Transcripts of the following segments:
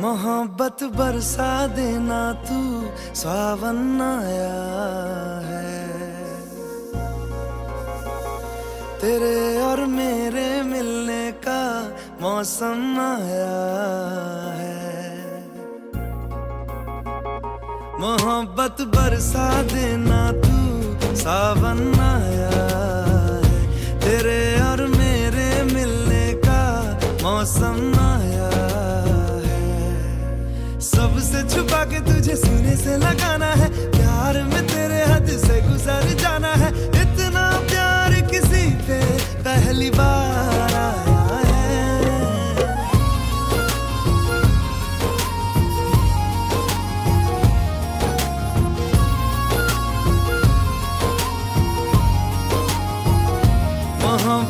मोहब्बत बरसा देना तू सावन आया है। तेरे और मेरे मिलने का मौसम आया है। मोहब्बत बरसा देना तू सावन आया है। तेरे और मेरे मिलने का मौसम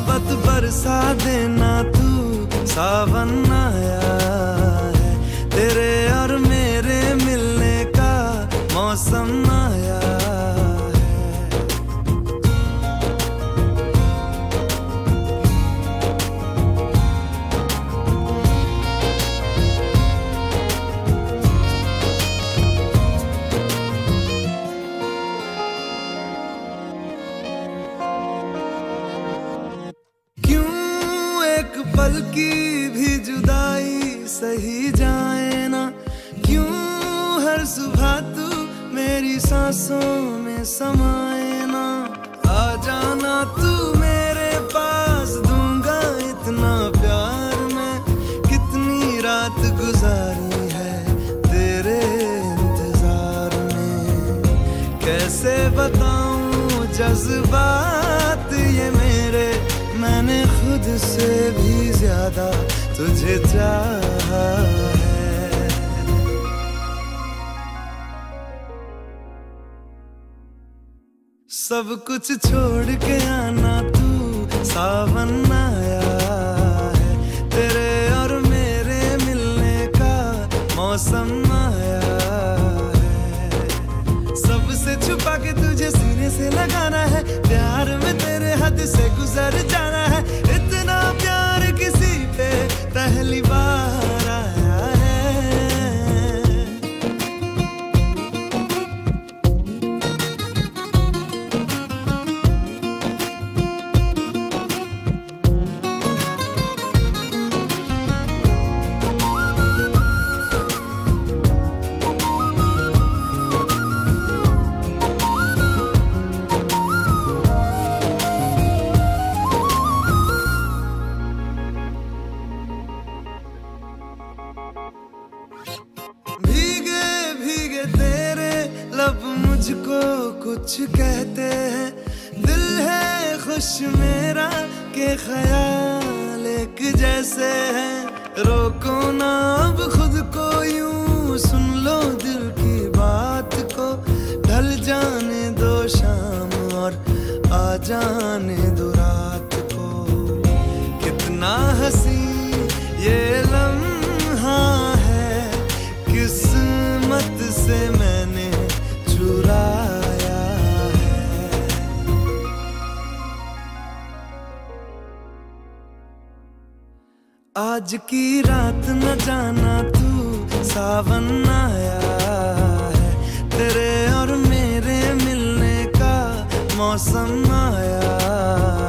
मोहब्बत बरसा देना तू सावन आया पल की भी जुदाई सही जाए ना। क्यों हर सुबह तू मेरी सांसों में समाए ना? आ जाना तू मेरे पास, दूँगा इतना प्यार मैं। कितनी रात गुजारी है तेरे इंतज़ार में। कैसे बताऊँ जज्बात ज़्यादा तुझे सब कुछ छोड़ के आना तू सावन आया है। तेरे और मेरे मिलने का मौसम आया है। सबसे छुपा के तुझे सीने से लगाना है। प्यार में तेरे हद से गुजर मुझको कुछ कहते हैं। दिल है खुश मेरा के ख्याल एक जैसे हैं। रोको ना अब खुद को यूँ सुन लो दिल की बात को। ढल जाने दो शाम और आ जाने दो रात को। कितना हसी ये आज की रात न जाना तू सावन आया है। तेरे और मेरे मिलने का मौसम आया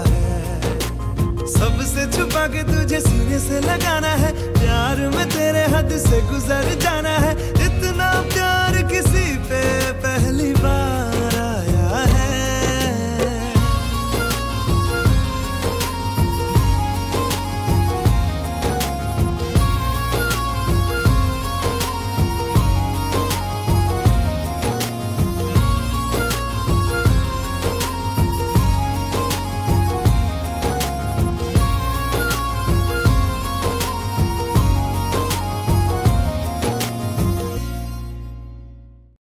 है। सबसे छुपा के तुझे सीने से लगाना है। प्यार में तेरे हद से गुजर जाना